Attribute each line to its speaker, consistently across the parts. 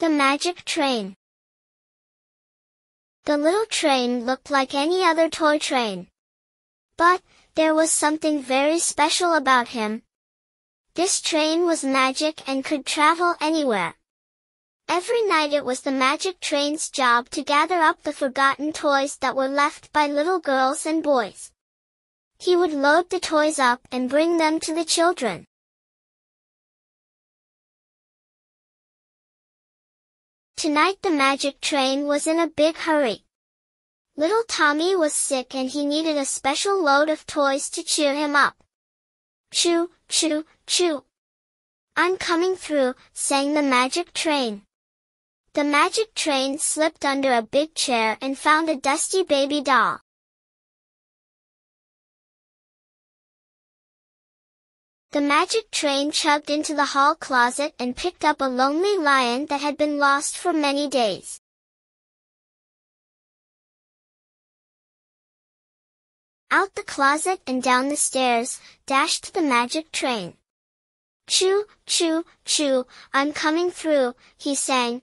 Speaker 1: The Magic Train The little train looked like any other toy train. But, there was something very special about him. This train was magic and could travel anywhere. Every night it was the magic train's job to gather up the forgotten toys that were left by little girls and boys. He would load the toys up and bring them to the children. Tonight the magic train was in a big hurry. Little Tommy was sick and he needed a special load of toys to cheer him up. Choo, choo, choo. I'm coming through, sang the magic train. The magic train slipped under a big chair and found a dusty baby doll. The magic train chugged into the hall closet and picked up a lonely lion that had been lost for many days. Out the closet and down the stairs, dashed the magic train. Choo, choo, choo, I'm coming through, he sang.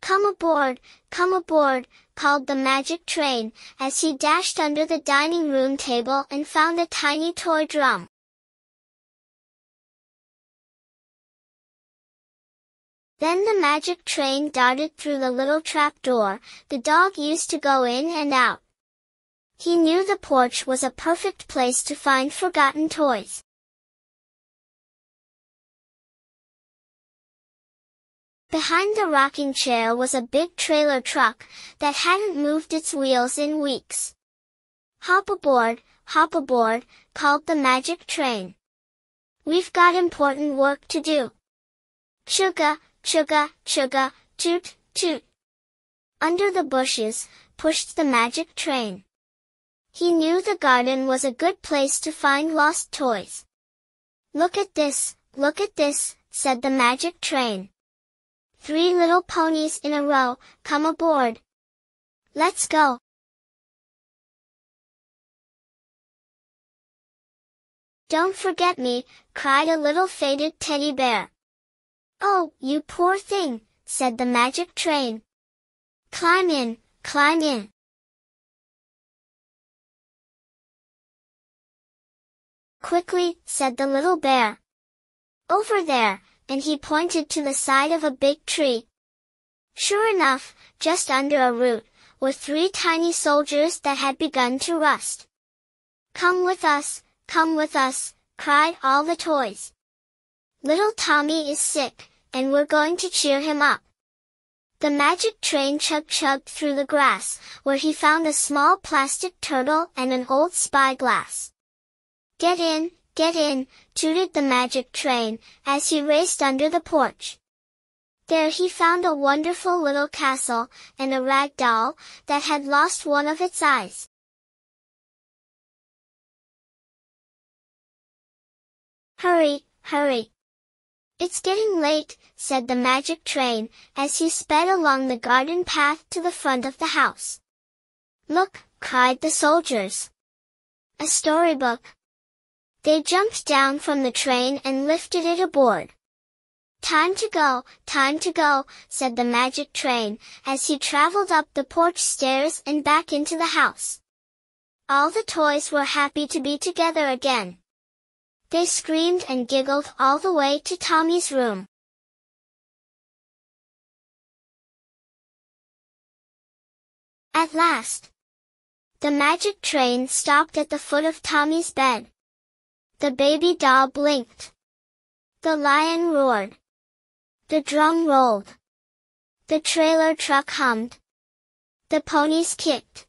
Speaker 1: Come aboard, come aboard, called the magic train, as he dashed under the dining room table and found a tiny toy drum. Then the magic train darted through the little trap door, the dog used to go in and out. He knew the porch was a perfect place to find forgotten toys. Behind the rocking chair was a big trailer truck that hadn't moved its wheels in weeks. Hop aboard, hop aboard, called the magic train. We've got important work to do. Sugar, Chugga, chugga, toot, toot. Under the bushes, pushed the magic train. He knew the garden was a good place to find lost toys. Look at this, look at this, said the magic train. Three little ponies in a row, come aboard. Let's go. Don't forget me, cried a little faded teddy bear. Oh, you poor thing, said the magic train. Climb in, climb in. Quickly, said the little bear. Over there, and he pointed to the side of a big tree. Sure enough, just under a root, were three tiny soldiers that had begun to rust. Come with us, come with us, cried all the toys. Little Tommy is sick, and we're going to cheer him up. The magic train chug-chugged through the grass, where he found a small plastic turtle and an old spyglass. Get in, get in, tooted the magic train, as he raced under the porch. There he found a wonderful little castle, and a rag doll, that had lost one of its eyes. Hurry, hurry, it's getting late, said the magic train, as he sped along the garden path to the front of the house. Look, cried the soldiers. A storybook. They jumped down from the train and lifted it aboard. Time to go, time to go, said the magic train, as he traveled up the porch stairs and back into the house. All the toys were happy to be together again. They screamed and giggled all the way to Tommy's room. At last, the magic train stopped at the foot of Tommy's bed. The baby doll blinked. The lion roared. The drum rolled. The trailer truck hummed. The ponies kicked.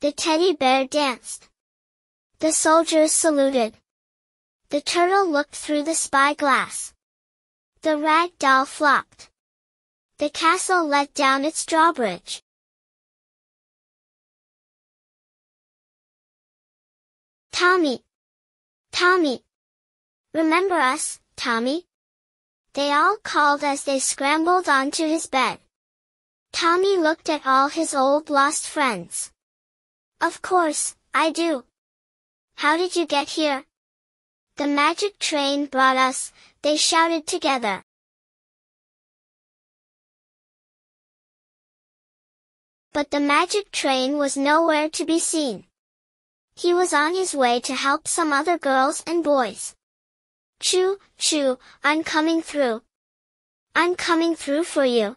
Speaker 1: The teddy bear danced. The soldiers saluted. The turtle looked through the spyglass. The rag doll flopped. The castle let down its drawbridge. Tommy! Tommy! Remember us, Tommy? They all called as they scrambled onto his bed. Tommy looked at all his old lost friends. Of course, I do. How did you get here? The magic train brought us, they shouted together. But the magic train was nowhere to be seen. He was on his way to help some other girls and boys. Choo, choo, I'm coming through. I'm coming through for you.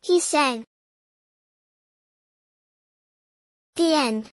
Speaker 1: He sang. The end.